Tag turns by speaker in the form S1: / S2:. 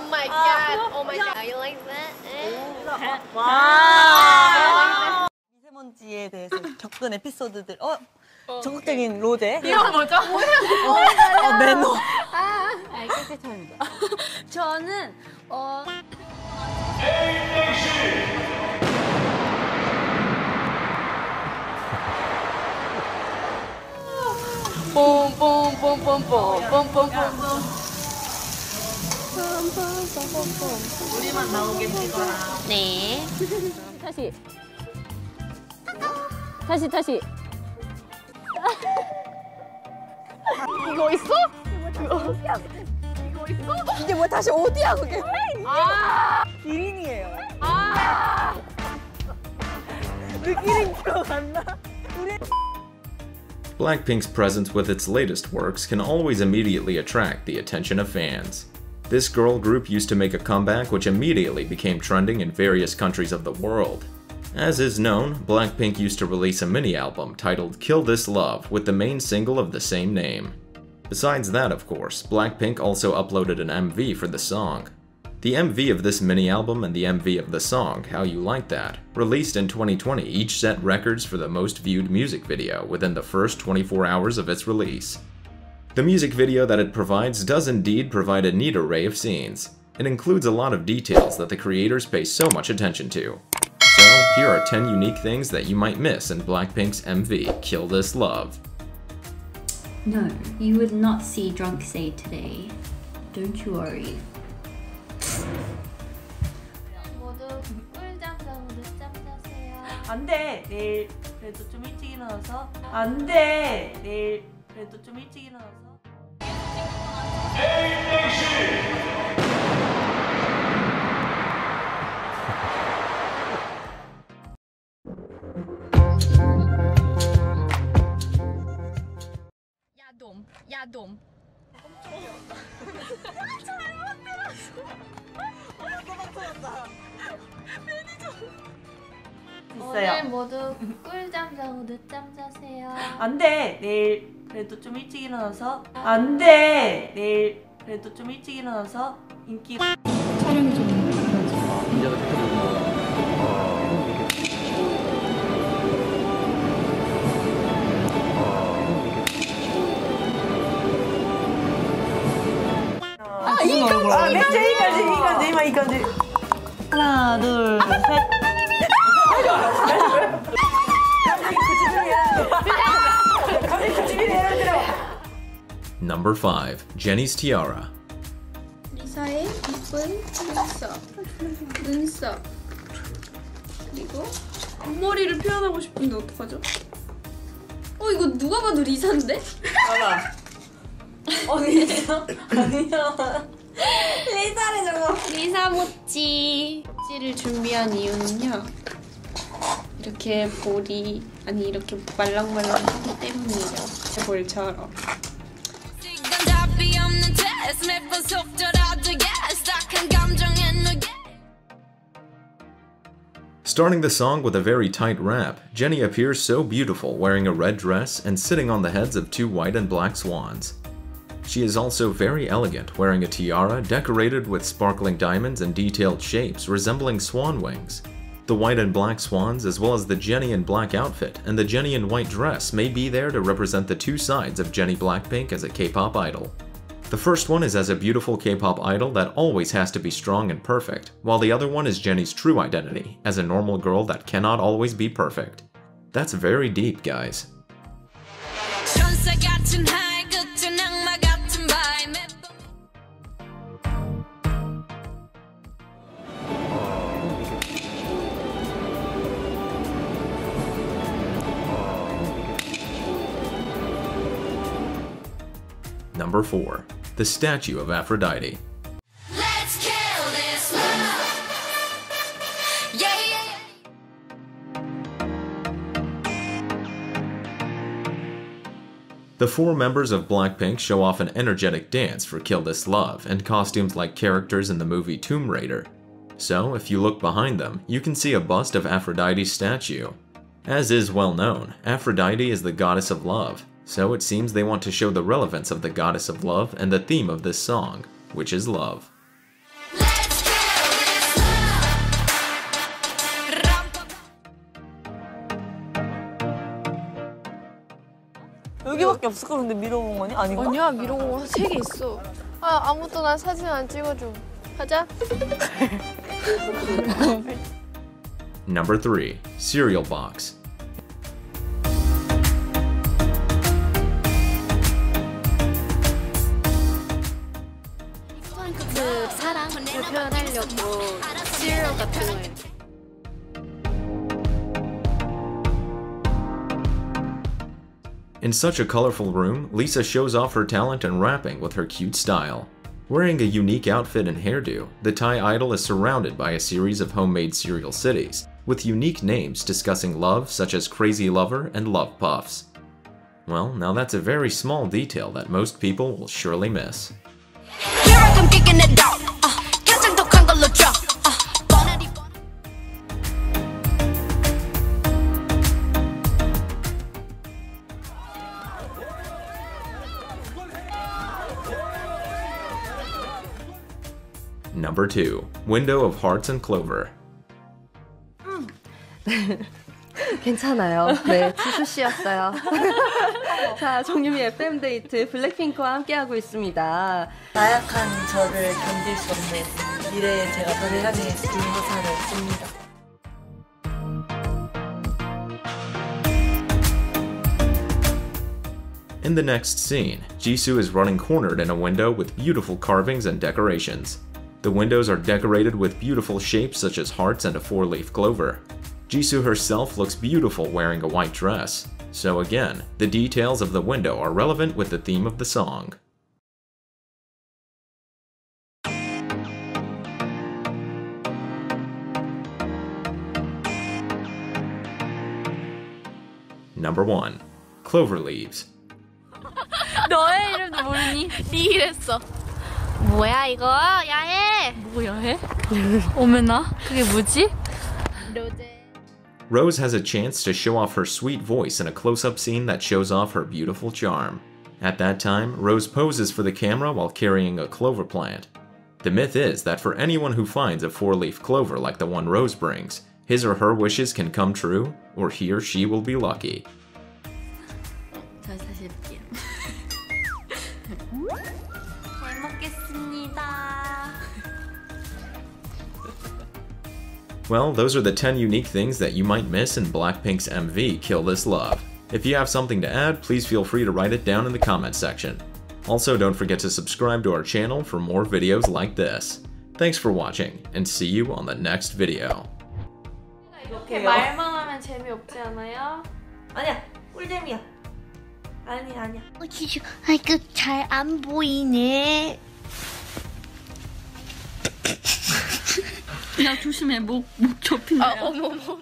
S1: Oh my god. Oh my god. You like that? Eh?
S2: 와. 미세먼지에 대해서 겪은 에피소드들. 어? 적극적인 로제.
S1: 이거 뭐죠?
S2: 어, 매너.
S3: 저는 어
S2: 우리만 나오게 되거라.
S1: 네.
S3: 다시 다시 다시
S1: 이거 있어?
S2: 이게 뭐 다시 어디야 그게? 기린이에요. 왜 기린 들어갔나?
S4: Blackpink's presence with its latest works can always immediately attract the attention of fans. This girl group used to make a comeback which immediately became trending in various countries of the world. As is known, Blackpink used to release a mini album titled Kill This Love with the main single of the same name. Besides that, of course, Blackpink also uploaded an MV for the song. The MV of this mini album and the MV of the song, How You Like That, released in 2020, each set records for the most viewed music video within the first 24 hours of its release. The music video that it provides does indeed provide a neat array of scenes. It includes a lot of details that the creators pay so much attention to. So, here are 10 unique things that you might miss in Blackpink's MV, Kill This Love.
S5: No, you would not see Drunk Say today. Don't you worry.
S3: 모두 꿀잠 자고 늦잠 자세요.
S2: 안 돼. 내일 그래도 좀 일찍 일어나서. 안 돼. 내일 그래도 좀 일찍 일어나서.
S1: 야돔. 야돔.
S3: 오늘
S2: 있어요.
S3: 모두 꿀잠 자고 늦잠 자세요.
S2: 안 돼. 내일 그래도 좀 일찍 일어나서. 안 돼. 내일 그래도 좀 일찍 일어나서 인기
S5: 촬영이 좀.
S2: 아, 이거 아, 맥주 이거지, 이거지, 이거 이거지. 하나, 둘, 셋.
S4: Number 5. Jenny's Tiara.
S3: 리사의 이쁜 눈썹, 눈썹. 그리고 앞머리를 표현하고 싶은데 어떡하죠? 어 이거 누가 봐도 리사인데?
S2: 봐봐. 어디서? 아니야. 리사를 저거.
S3: 리사 모찌. 모찌를 준비한 이유는요. 이렇게 볼이 아니 이렇게 말랑말랑하기 때문이죠. 볼처럼.
S4: Starting the song with a very tight rap, Jennie appears so beautiful wearing a red dress and sitting on the heads of two white and black swans. She is also very elegant, wearing a tiara decorated with sparkling diamonds and detailed shapes resembling swan wings. The white and black swans, as well as the Jennie in black outfit and the Jennie in white dress, may be there to represent the two sides of Jennie Blackpink as a K-pop idol. The first one is as a beautiful K-pop idol that always has to be strong and perfect, while the other one is Jennie's true identity, as a normal girl that cannot always be perfect. That's very deep, guys. Number 4. The Statue of Aphrodite.
S6: Let's kill this love Yeah yeah
S4: The four members of Blackpink show off an energetic dance for Kill This Love and costumes like characters in the movie Tomb Raider. So, if you look behind them, you can see a bust of Aphrodite's statue. As is well known, Aphrodite is the goddess of love, so it seems they want to show the relevance of the goddess of love and the theme of this song, which is love.
S2: 여기밖에
S1: 아니야, 있어. 아, 아무도 나 사진 안 찍어줘. 가자.
S4: Number 3. Cereal Box In such a colorful room, Lisa shows off her talent in rapping with her cute style. Wearing a unique outfit and hairdo, the Thai idol is surrounded by a series of homemade cereal cities, with unique names discussing love such as Crazy Lover and Love Puffs. Well, now that's a very small detail that most people will surely miss.
S6: Here I come kicking the dog.
S4: Number 2. Window of Hearts and Clover.
S7: 괜찮아요. 네, 지수 씨였어요. 자, 정유미 FM 데이트 블랙핑크와 함께하고 있습니다.
S2: 나약한 저를 견딜 수 없는 미래의 제가 저를 향해 김화산을 씁니다.
S4: In the next scene, Jisoo is running cornered in a window with beautiful carvings and decorations. The windows are decorated with beautiful shapes such as hearts and a four-leaf clover. Jisoo herself looks beautiful wearing a white dress. So again, the details of the window are relevant with the theme of the song. Number 1. Clover Leaves.
S1: 너의 이름도 모르니? 네 이랬어. 뭐야 이거? 야해. 뭐야 해? 오메나? 그게 뭐지? 로제.
S4: Rose has a chance to show off her sweet voice in a close up scene that shows off her beautiful charm. At that time, Rose poses for the camera while carrying a clover plant. The myth is that for anyone who finds a four leaf clover like the one Rose brings, his or her wishes can come true, or he or she will be lucky. Well, those are the 10 unique things that you might miss in Blackpink's MV Kill This Love. If you have something to add, please feel free to write it down in the comments section. Also, don't forget to subscribe to our channel for more videos like this. Thanks for watching, and see you on the next video.
S2: 이렇게
S1: 말만 하면 재미없지 않아요?
S2: 아니야, 꿀잼이야. 아니 아니야.
S1: 어, 지수, 아이고 잘 안 보이네.
S5: 야 조심해 목 목 접힌다.
S1: 아, 어머 어머.